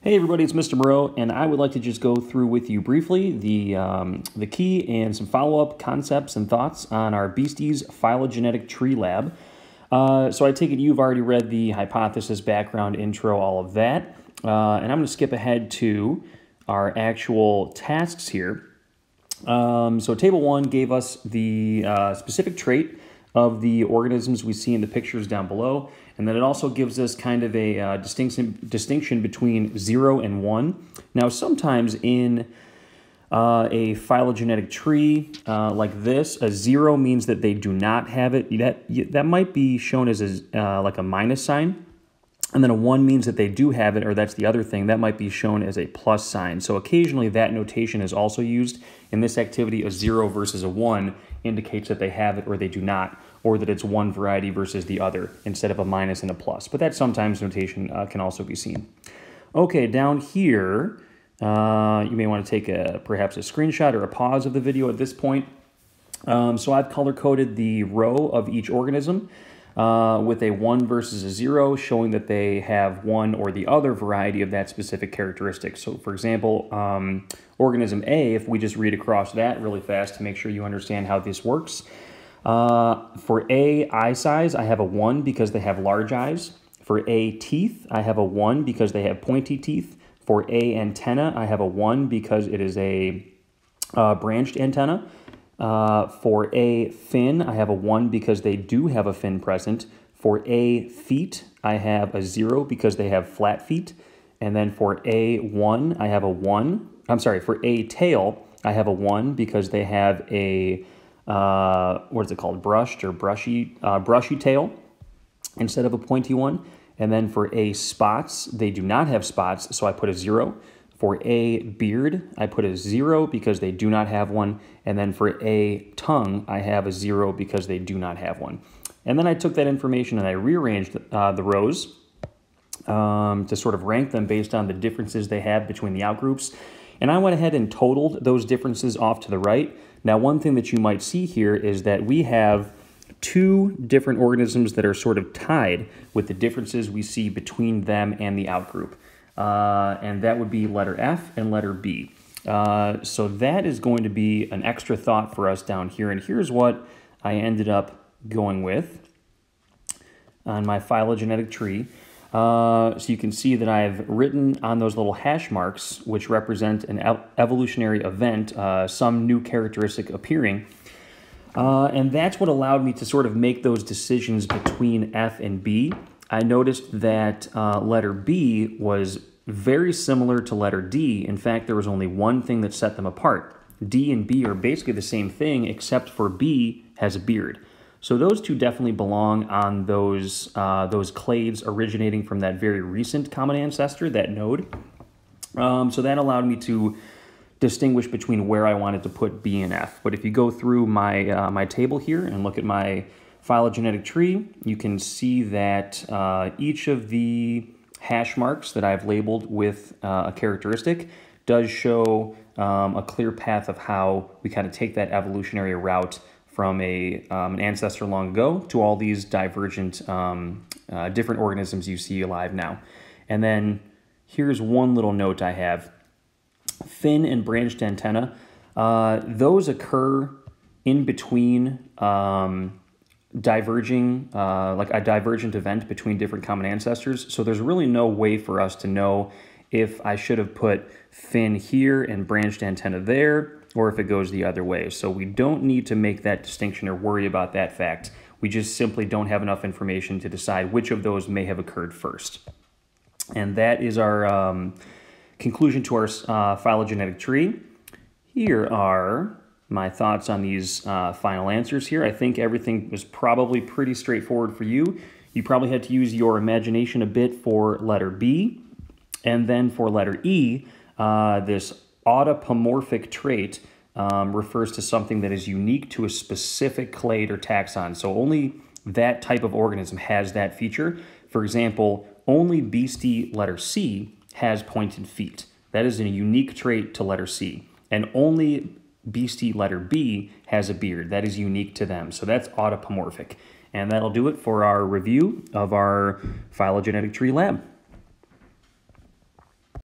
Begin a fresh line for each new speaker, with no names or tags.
Hey everybody, it's Mr. Moreau, and I would like to just go through with you briefly the, um, the key and some follow-up concepts and thoughts on our Beasties phylogenetic tree lab. Uh, so I take it you've already read the hypothesis, background, intro, all of that, uh, and I'm going to skip ahead to our actual tasks here. Um, so table one gave us the uh, specific trait of the organisms we see in the pictures down below. And then it also gives us kind of a uh, distinction, distinction between 0 and 1. Now, sometimes in uh, a phylogenetic tree uh, like this, a 0 means that they do not have it. That, that might be shown as a, uh, like a minus sign. And then a 1 means that they do have it, or that's the other thing. That might be shown as a plus sign. So occasionally that notation is also used. In this activity, a 0 versus a 1 indicates that they have it or they do not, or that it's one variety versus the other instead of a minus and a plus. But that sometimes notation uh, can also be seen. Okay, down here, uh, you may want to take a perhaps a screenshot or a pause of the video at this point. Um, so I've color-coded the row of each organism uh, with a 1 versus a 0, showing that they have one or the other variety of that specific characteristic. So for example, um, organism A, if we just read across that really fast to make sure you understand how this works. Uh, for A eye size, I have a 1 because they have large eyes. For A teeth, I have a 1 because they have pointy teeth. For A antenna, I have a 1 because it is a uh, branched antenna. Uh, for A fin, I have a 1 because they do have a fin present. For A feet, I have a 0 because they have flat feet. And then for A1, I have a 1. I'm sorry, for A tail, I have a 1 because they have a, uh, what is it called, brushed or brushy, uh, brushy tail instead of a pointy one. And then for A spots, they do not have spots, so I put a 0. For a beard, I put a zero because they do not have one. And then for a tongue, I have a zero because they do not have one. And then I took that information and I rearranged uh, the rows um, to sort of rank them based on the differences they have between the outgroups. And I went ahead and totaled those differences off to the right. Now, one thing that you might see here is that we have two different organisms that are sort of tied with the differences we see between them and the outgroup uh, and that would be letter F and letter B. Uh, so that is going to be an extra thought for us down here, and here's what I ended up going with on my phylogenetic tree. Uh, so you can see that I've written on those little hash marks, which represent an evolutionary event, uh, some new characteristic appearing. Uh, and that's what allowed me to sort of make those decisions between F and B. I noticed that uh, letter B was very similar to letter D. In fact, there was only one thing that set them apart. D and B are basically the same thing, except for B has a beard. So those two definitely belong on those, uh, those clades originating from that very recent common ancestor, that node. Um, so that allowed me to distinguish between where I wanted to put B and F. But if you go through my, uh, my table here and look at my phylogenetic tree, you can see that uh, each of the hash marks that I've labeled with uh, a characteristic does show um, a clear path of how we kind of take that evolutionary route from a, um, an ancestor long ago to all these divergent um, uh, different organisms you see alive now. And then here's one little note I have. Fin and branched antenna, uh, those occur in between um, diverging, uh, like a divergent event between different common ancestors. So there's really no way for us to know if I should have put fin here and branched antenna there, or if it goes the other way. So we don't need to make that distinction or worry about that fact. We just simply don't have enough information to decide which of those may have occurred first. And that is our um, conclusion to our uh, phylogenetic tree. Here are my thoughts on these uh, final answers here. I think everything was probably pretty straightforward for you. You probably had to use your imagination a bit for letter B. And then for letter E, uh, this autapomorphic trait um, refers to something that is unique to a specific clade or taxon. So only that type of organism has that feature. For example, only beastie letter C has pointed feet. That is a unique trait to letter C. And only beastie letter B has a beard. That is unique to them. So that's autapomorphic. And that'll do it for our review of our phylogenetic tree lab.